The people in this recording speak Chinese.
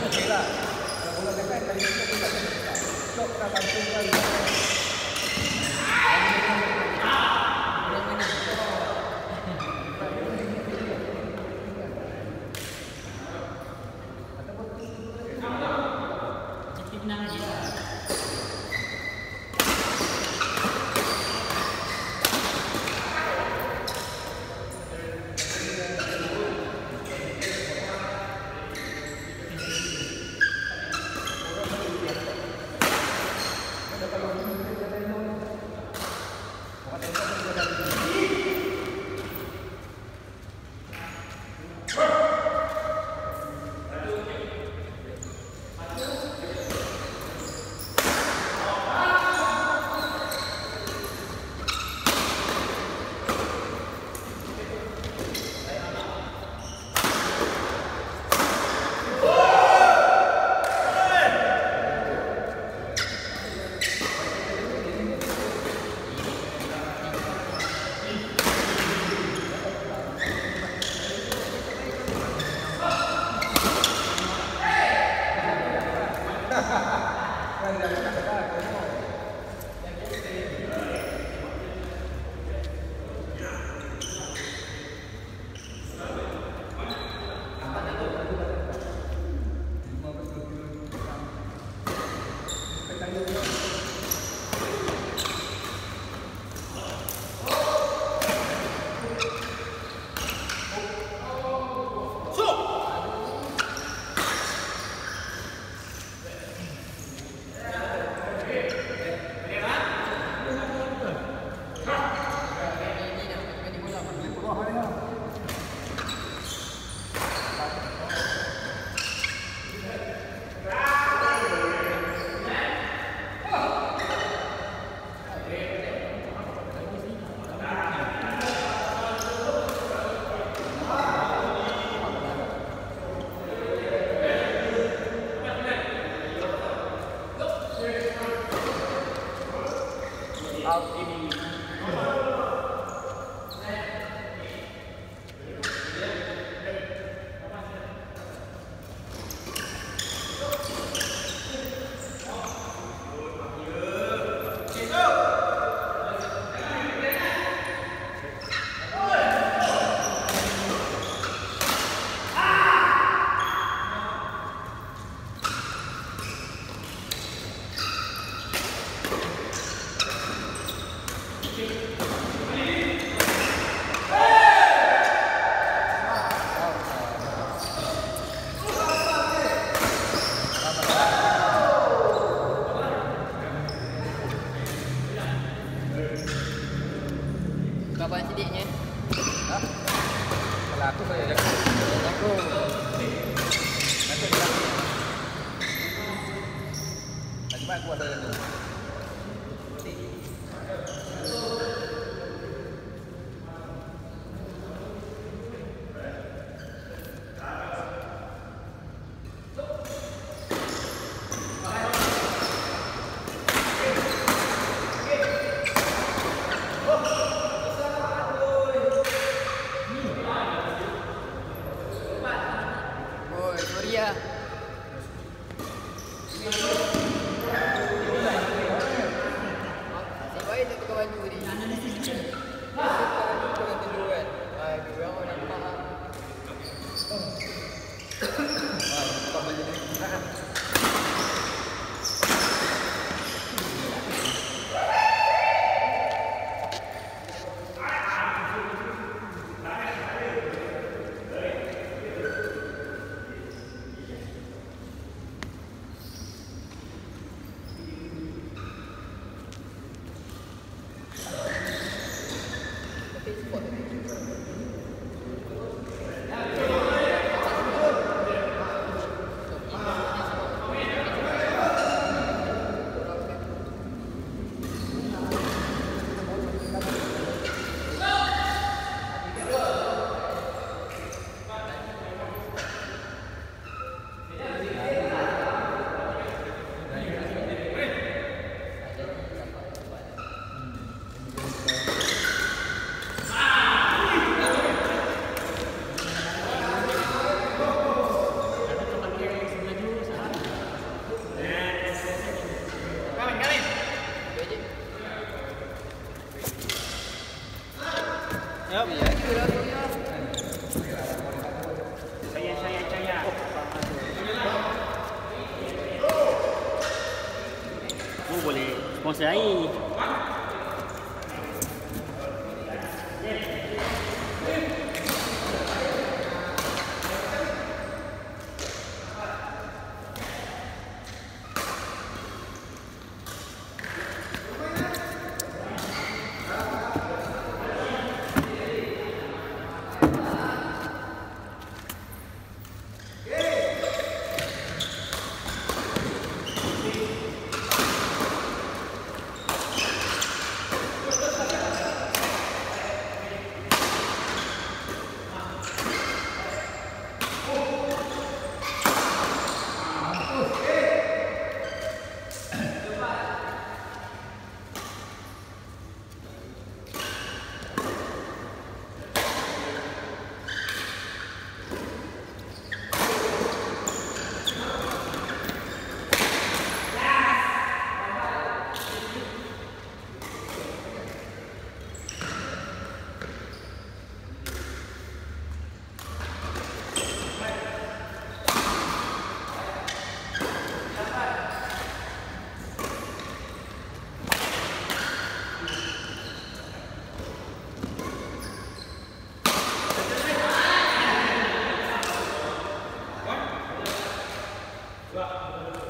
tanggung, okey Yap. Clap.